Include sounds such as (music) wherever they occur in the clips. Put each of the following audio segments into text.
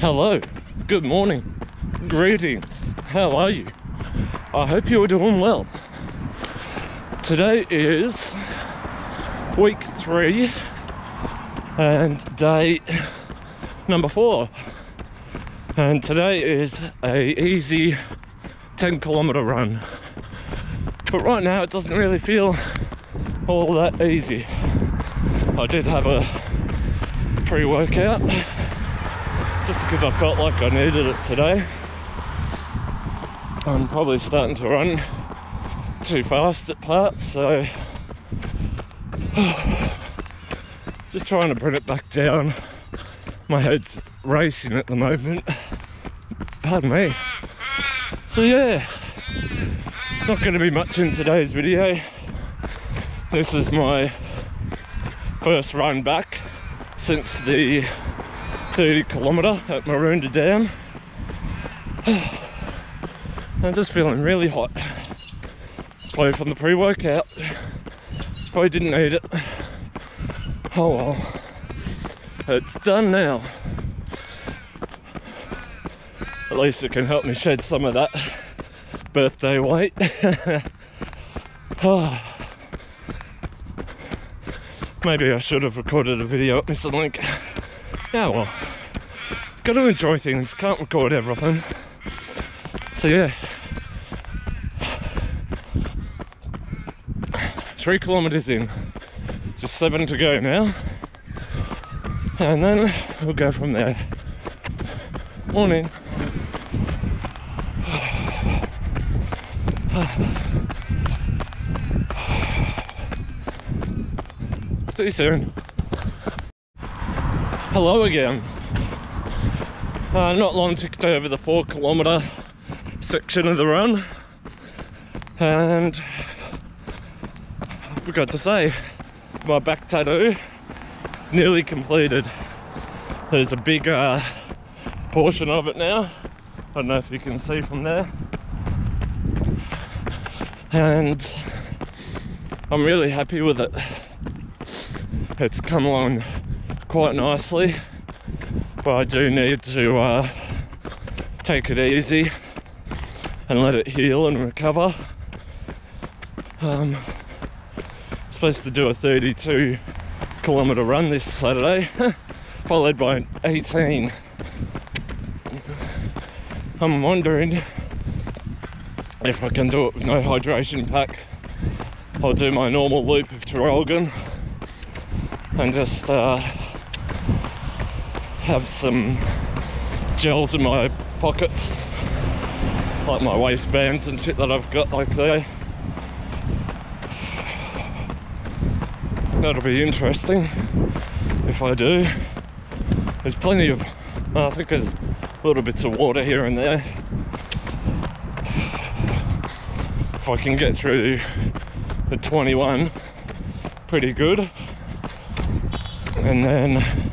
Hello, good morning, greetings, how are you? I hope you're doing well. Today is week three and day number four. And today is a easy 10 kilometer run. But right now it doesn't really feel all that easy. I did have a pre-workout just because I felt like I needed it today. I'm probably starting to run too fast at parts, so (sighs) just trying to bring it back down. My head's racing at the moment. Pardon me. So yeah, not going to be much in today's video. This is my first run back since the 30 kilometer at Maroondah Dam. (sighs) I'm just feeling really hot. Probably from the pre-workout. Probably didn't need it. Oh well. It's done now. At least it can help me shed some of that birthday weight. oh. (laughs) Maybe I should have recorded a video at Missing Link. Yeah, well, got to enjoy things, can't record everything. So, yeah. Three kilometres in, just seven to go now. And then we'll go from there. Morning. You soon. Hello again. Uh, not long ticked over the four kilometre section of the run, and I forgot to say, my back tattoo nearly completed. There's a big uh, portion of it now. I don't know if you can see from there. And I'm really happy with it it's come along quite nicely but I do need to uh, take it easy and let it heal and recover. Um, supposed to do a 32 kilometer run this Saturday (laughs) followed by an 18 I'm wondering if I can do it with no hydration pack. I'll do my normal loop of Traralgon and just uh, have some gels in my pockets like my waistbands and shit that I've got like there. That'll be interesting if I do. There's plenty of I think there's little bits of water here and there. If I can get through the 21 pretty good. And then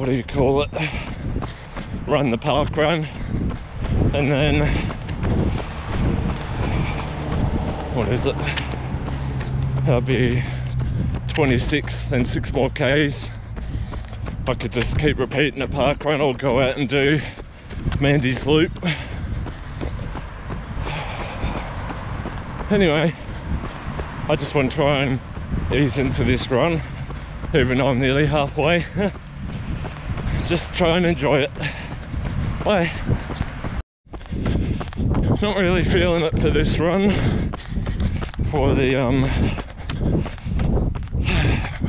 what do you call it run the park run and then what is it? That'll be 26 then six more k's. I could just keep repeating a park run or go out and do Mandy's loop. Anyway I just want to try and ease into this run even though I'm nearly halfway. (laughs) Just try and enjoy it. Bye. Not really feeling it for this run, for the um,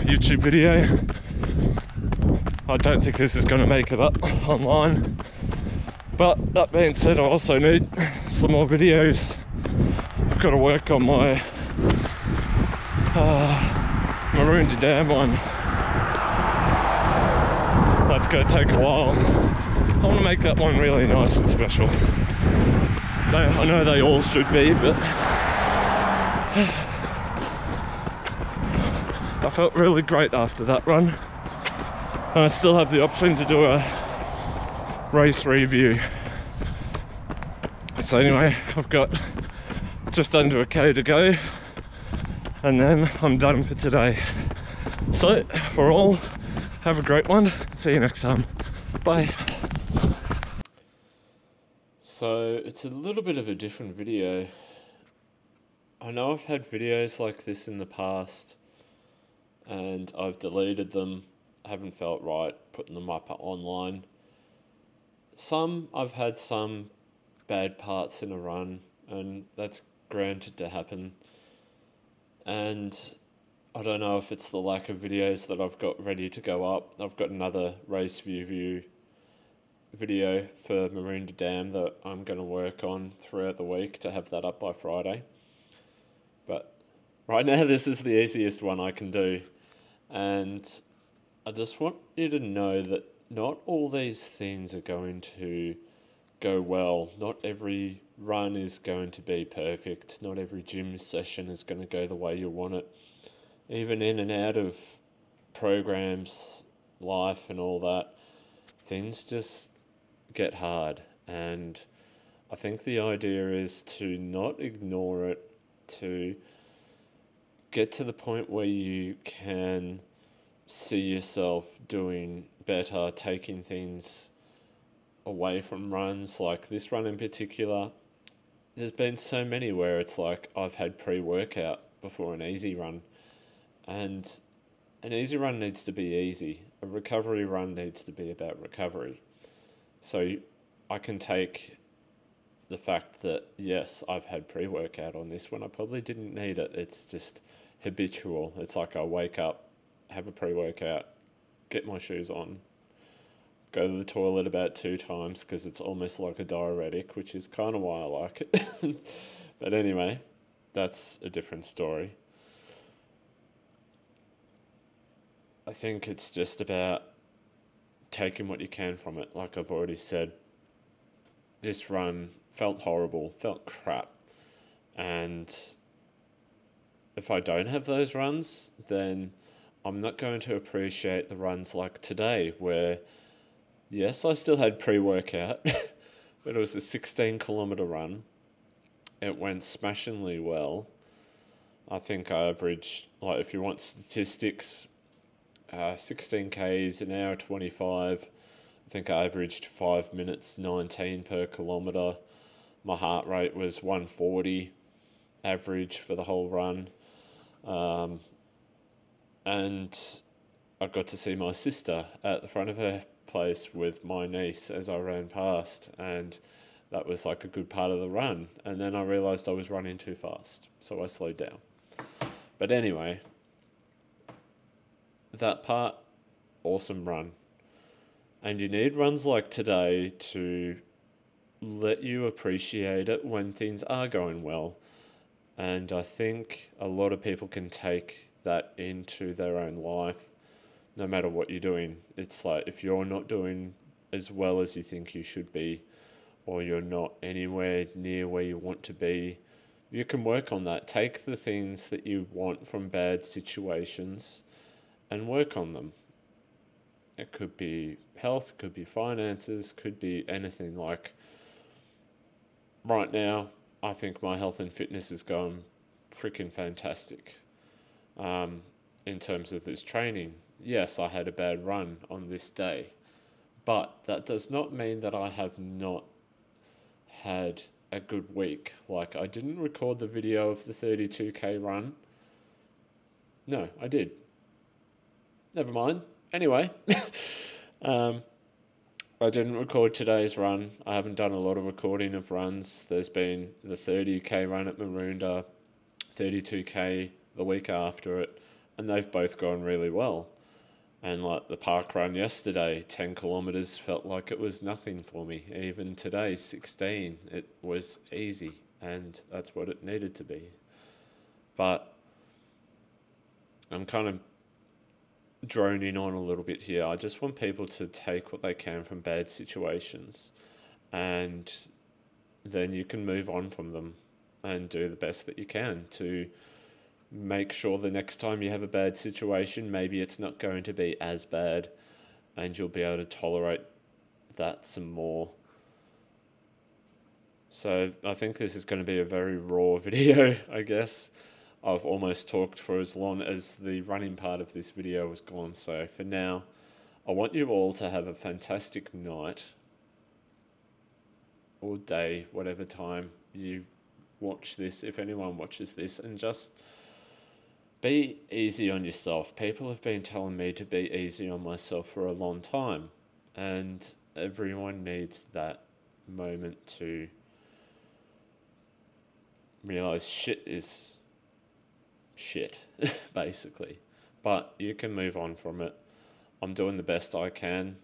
YouTube video. I don't think this is going to make it up online. But that being said, I also need some more videos. I've got to work on my uh, Maroondah Dam one. That's going to take a while. I want to make that one really nice and special. They, I know they all should be, but (sighs) I felt really great after that run. And I still have the option to do a race review. So anyway, I've got just under a K to go and then I'm done for today. So, for all, have a great one. See you next time. Bye. So it's a little bit of a different video. I know I've had videos like this in the past and I've deleted them. I haven't felt right putting them up online. Some I've had some bad parts in a run and that's granted to happen. And I don't know if it's the lack of videos that I've got ready to go up. I've got another race view view video for Maroondah Dam that I'm going to work on throughout the week to have that up by Friday. But right now, (laughs) this is the easiest one I can do. And I just want you to know that not all these things are going to go well. Not every run is going to be perfect. Not every gym session is going to go the way you want it. Even in and out of programs, life, and all that, things just get hard. And I think the idea is to not ignore it, to get to the point where you can see yourself doing better, taking things away from runs like this run in particular. There's been so many where it's like I've had pre workout before an easy run, and an easy run needs to be easy. A recovery run needs to be about recovery. So I can take the fact that, yes, I've had pre workout on this one. I probably didn't need it. It's just habitual. It's like I wake up, have a pre workout, get my shoes on, go to the toilet about two times because it's almost like a diuretic, which is kind of why I like it. (laughs) but anyway, that's a different story. I think it's just about taking what you can from it. Like I've already said, this run felt horrible, felt crap. And if I don't have those runs, then I'm not going to appreciate the runs like today, where yes, I still had pre workout, (laughs) but it was a 16 kilometer run. It went smashingly well. I think I averaged, like, if you want statistics, uh, 16 Ks an hour 25. I think I averaged 5 minutes 19 per kilometre. My heart rate was 140 average for the whole run. Um, and I got to see my sister at the front of her place with my niece as I ran past, and that was like a good part of the run. And then I realised I was running too fast, so I slowed down. But anyway, that part, awesome run. And you need runs like today to let you appreciate it when things are going well. And I think a lot of people can take that into their own life, no matter what you're doing. It's like if you're not doing as well as you think you should be, or you're not anywhere near where you want to be, you can work on that. Take the things that you want from bad situations and work on them. It could be health, could be finances, could be anything. Like right now, I think my health and fitness is going freaking fantastic. Um, in terms of this training, yes, I had a bad run on this day, but that does not mean that I have not had a good week. Like, I didn't record the video of the 32k run. No, I did never mind. Anyway, (laughs) um, I didn't record today's run. I haven't done a lot of recording of runs. There's been the 30k run at Maroondah, 32k the week after it, and they've both gone really well. And like the park run yesterday, 10 kilometers felt like it was nothing for me. Even today, 16, it was easy, and that's what it needed to be. But I'm kind of droning on a little bit here. I just want people to take what they can from bad situations and then you can move on from them and do the best that you can to make sure the next time you have a bad situation, maybe it's not going to be as bad and you'll be able to tolerate that some more. So I think this is going to be a very raw (laughs) video, I guess. I've almost talked for as long as the running part of this video was gone. So for now, I want you all to have a fantastic night or day, whatever time you watch this, if anyone watches this, and just be easy on yourself. People have been telling me to be easy on myself for a long time, and everyone needs that moment to realize shit is shit, (laughs) basically. But you can move on from it. I'm doing the best I can.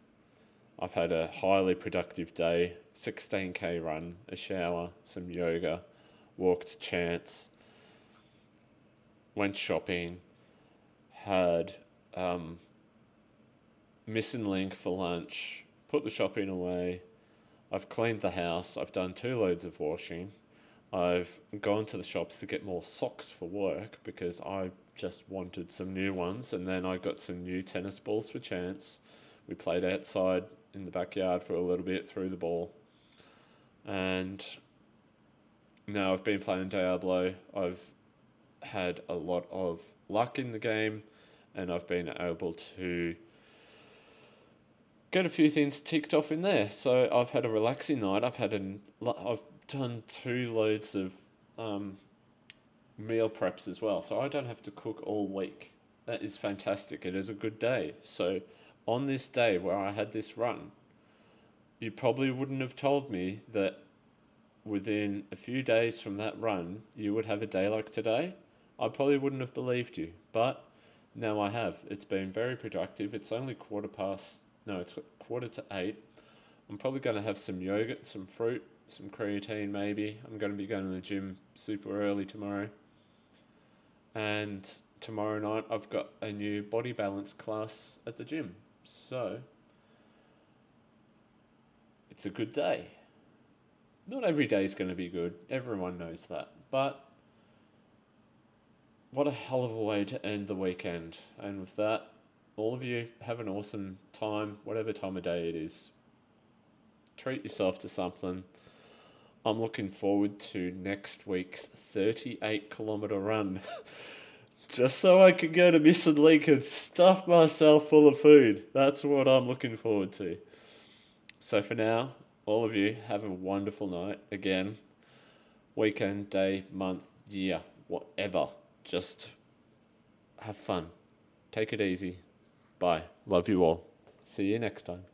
I've had a highly productive day 16k run, a shower, some yoga, walked chance, went shopping, had um, missing link for lunch, put the shopping away. I've cleaned the house. I've done two loads of washing. I've gone to the shops to get more socks for work because I just wanted some new ones. And then I got some new tennis balls for chance. We played outside in the backyard for a little bit, threw the ball. And now I've been playing Diablo. I've had a lot of luck in the game and I've been able to get a few things ticked off in there. So I've had a relaxing night. I've had an I've done two loads of um, meal preps as well, so I don't have to cook all week. That is fantastic. It is a good day. So on this day where I had this run, you probably wouldn't have told me that within a few days from that run you would have a day like today. I probably wouldn't have believed you, but now I have. It's been very productive. It's only quarter past, no, it's quarter to eight. I'm probably going to have some yogurt, some fruit, some creatine maybe. I'm going to be going to the gym super early tomorrow. And tomorrow night I've got a new body balance class at the gym. So it's a good day. Not every day is going to be good. Everyone knows that. But what a hell of a way to end the weekend. And with that, all of you have an awesome time, whatever time of day it is. Treat yourself to something. I'm looking forward to next week's 38 kilometer run. (laughs) Just so I can go to Missing Link and stuff myself full of food. That's what I'm looking forward to. So for now, all of you have a wonderful night. Again, weekend, day, month, year, whatever. Just have fun. Take it easy. Bye. Love you all. See you next time.